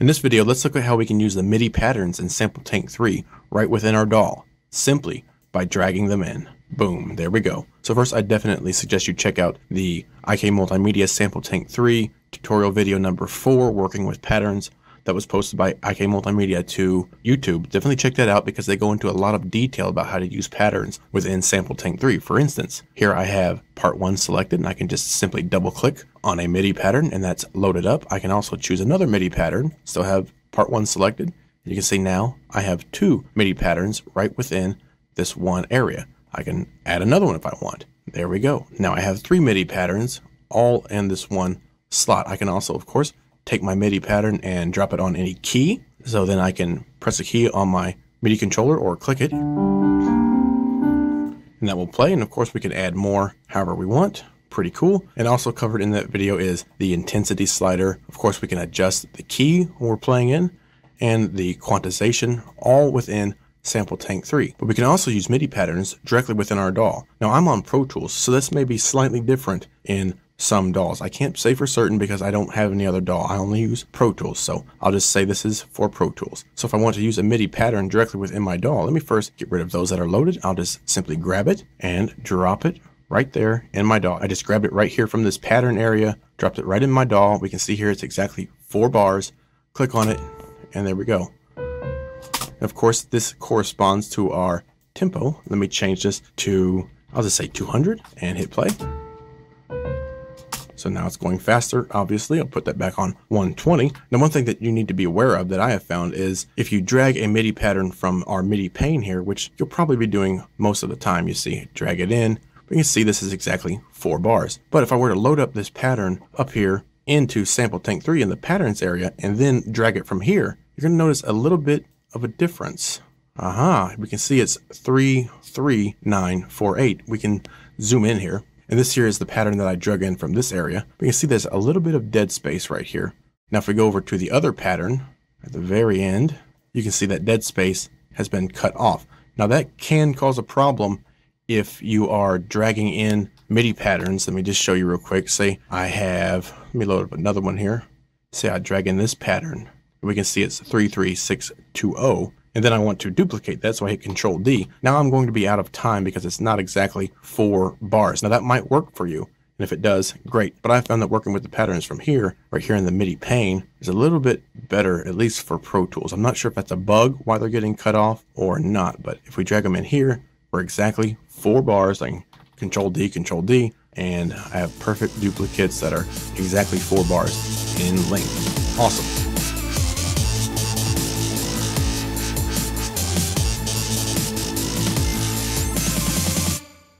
In this video, let's look at how we can use the MIDI patterns in Sample Tank 3 right within our DAW, simply by dragging them in. Boom, there we go. So first, I definitely suggest you check out the IK Multimedia Sample Tank 3 tutorial video number 4, working with patterns that was posted by IK Multimedia to YouTube. Definitely check that out because they go into a lot of detail about how to use patterns within Sample Tank 3. For instance, here I have part 1 selected and I can just simply double click on a MIDI pattern and that's loaded up. I can also choose another MIDI pattern, still have part 1 selected. You can see now I have two MIDI patterns right within this one area. I can add another one if I want. There we go. Now I have three MIDI patterns all in this one slot. I can also, of course, take my MIDI pattern and drop it on any key. So then I can press a key on my MIDI controller or click it. And that will play. And of course we can add more however we want. Pretty cool. And also covered in that video is the intensity slider. Of course we can adjust the key we're playing in and the quantization all within Sample Tank 3. But we can also use MIDI patterns directly within our DAW. Now I'm on Pro Tools, so this may be slightly different in some DAWs. I can't say for certain because I don't have any other DAW. I only use Pro Tools, so I'll just say this is for Pro Tools. So if I want to use a MIDI pattern directly within my DAW, let me first get rid of those that are loaded. I'll just simply grab it and drop it right there in my DAW. I just grabbed it right here from this pattern area, dropped it right in my DAW. We can see here it's exactly four bars. Click on it, and there we go. Of course, this corresponds to our tempo. Let me change this to, I'll just say 200 and hit play. So now it's going faster, obviously. I'll put that back on 120. Now, one thing that you need to be aware of that I have found is if you drag a MIDI pattern from our MIDI pane here, which you'll probably be doing most of the time, you see, drag it in, we can see this is exactly four bars. But if I were to load up this pattern up here into Sample Tank 3 in the patterns area and then drag it from here, you're going to notice a little bit of a difference. Aha, we can see it's 33948. We can zoom in here and this here is the pattern that I drug in from this area. We can see there's a little bit of dead space right here. Now if we go over to the other pattern at the very end, you can see that dead space has been cut off. Now that can cause a problem if you are dragging in MIDI patterns. Let me just show you real quick. Say I have, let me load up another one here. Say I drag in this pattern. We can see it's 33620 and then I want to duplicate that, so I hit Control D. Now I'm going to be out of time because it's not exactly four bars. Now that might work for you, and if it does, great. But I found that working with the patterns from here, right here in the MIDI pane, is a little bit better, at least for Pro Tools. I'm not sure if that's a bug why they're getting cut off or not, but if we drag them in here, we're exactly four bars. I can Control D, Control D, and I have perfect duplicates that are exactly four bars in length. Awesome.